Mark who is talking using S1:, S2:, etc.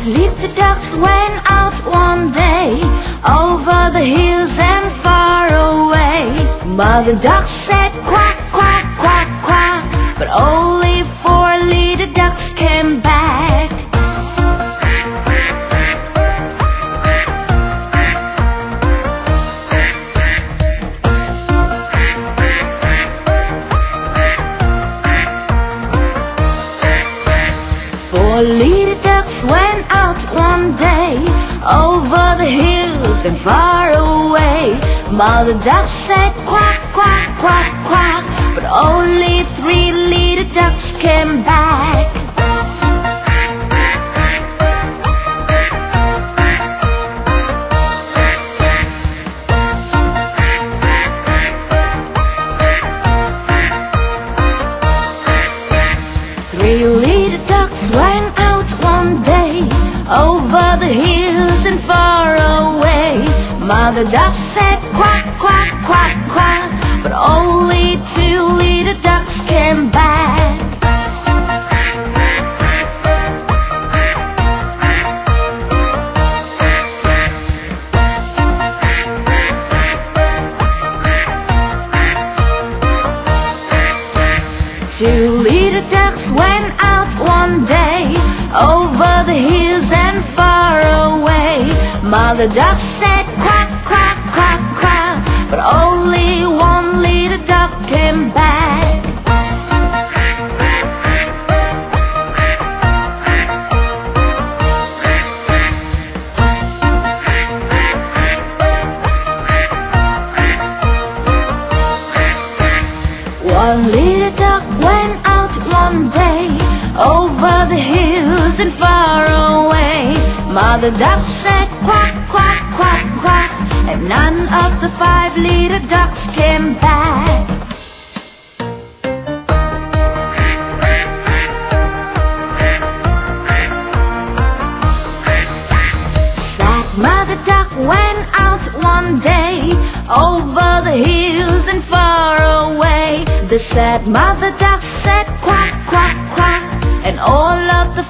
S1: Five little ducks went out one day over the hills and far away. Mother duck said quack, quack, quack, quack, but only four little ducks came back. Four little the hills and far away. Mother duck said quack, quack, quack, quack, but only three little ducks came back. Three little ducks went out one day over the hills. Mother duck said quack, quack, quack, quack, but only two little ducks came back. Two little ducks went out one day over the hills and far away. Mother duck said quack, but only one little duck came back. One little duck went out one day over the hills and far away. Mother duck said quack, and none of the five little ducks came back. That mother duck went out one day over the hills and far away. The sad mother duck said quack, quack, quack, and all of the